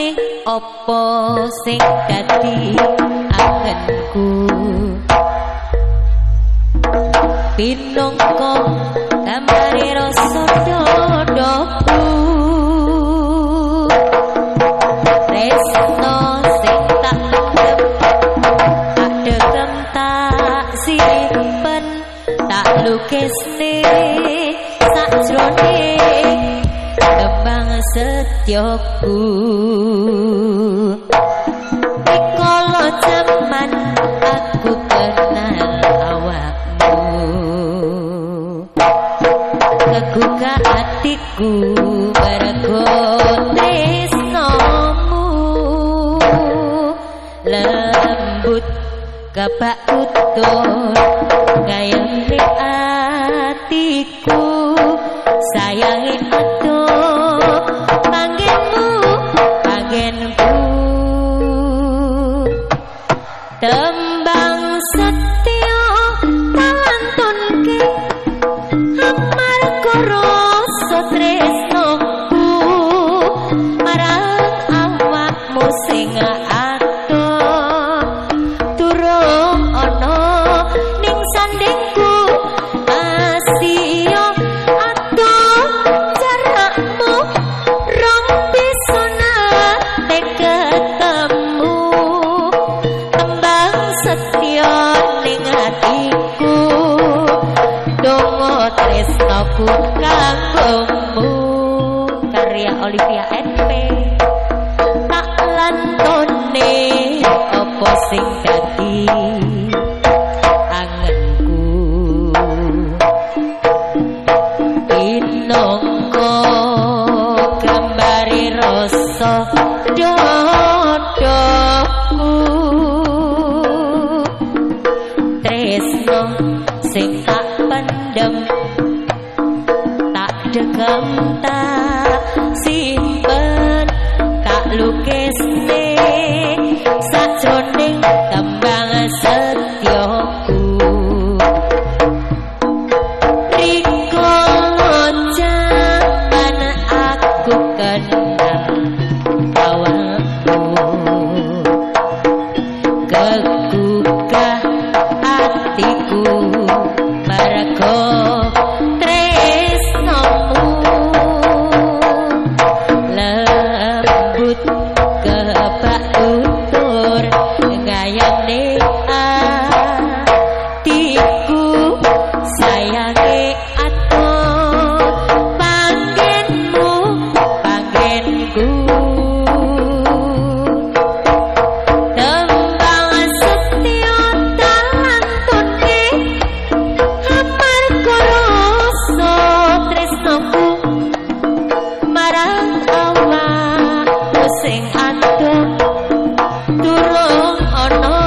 ning opo sing dadi angenku. Pinongko gambare rasa dodoku resno sing tak tak degem tak simpen tak sajroning tembang setyoku Kala jaman aku kenal awakmu Keguga hatiku mergo tresnomu Lembut kabak utur gayane atiku sayangi aduh atiku dongo tresnoku kanggomu karya Olivia NP tak lantone opo sing dadi angenku inongko gambari rasa dodoku durung durung ana